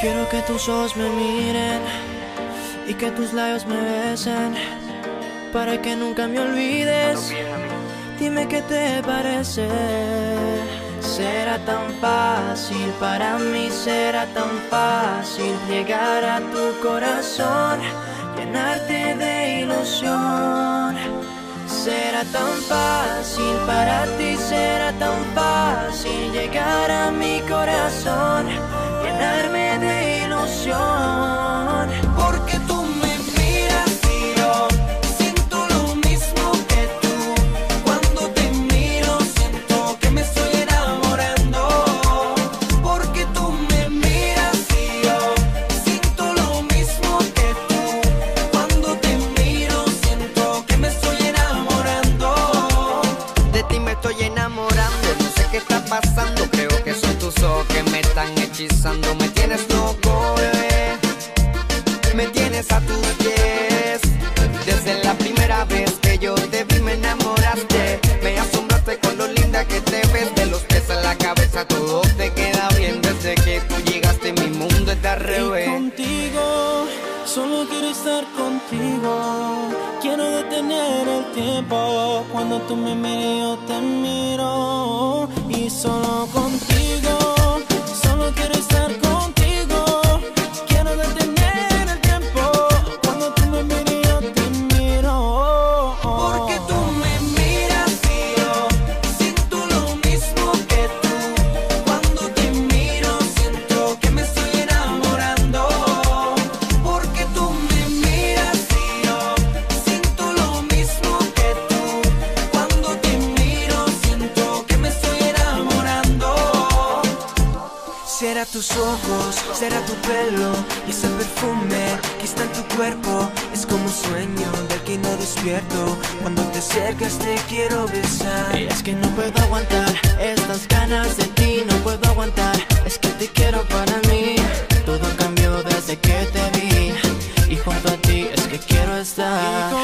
Quiero que tus ojos me miren y que tus labios me besen para que nunca me olvides. Dime qué te parece. Será tan fácil para mí, será tan fácil llegar a tu corazón, llenarte de ilusión. Será tan fácil para ti, será tan fácil llegar a mi corazón, llenarme Creo que son tus ojos que me están hechizando. Me tienes loco, bebé. Me tienes a tus pies. Desde la primera vez que yo te vi, me enamoraste. Me asombraste con lo linda que te ves. De los pies a la cabeza, todo te queda bien. Desde que tú llegaste, mi mundo está al Y revés. contigo, solo quiero estar contigo. Detener el tiempo. Cuando tú me mires, yo te miro. Y solo contigo, Será tus ojos, será tu pelo y ese perfume que está en tu cuerpo. Es como un sueño del que no despierto. Cuando te acercas te quiero besar. Y es que no puedo aguantar estas ganas de ti, no puedo aguantar. Es que te quiero para mí. Todo cambió desde que te vi. Y junto a ti es que quiero estar.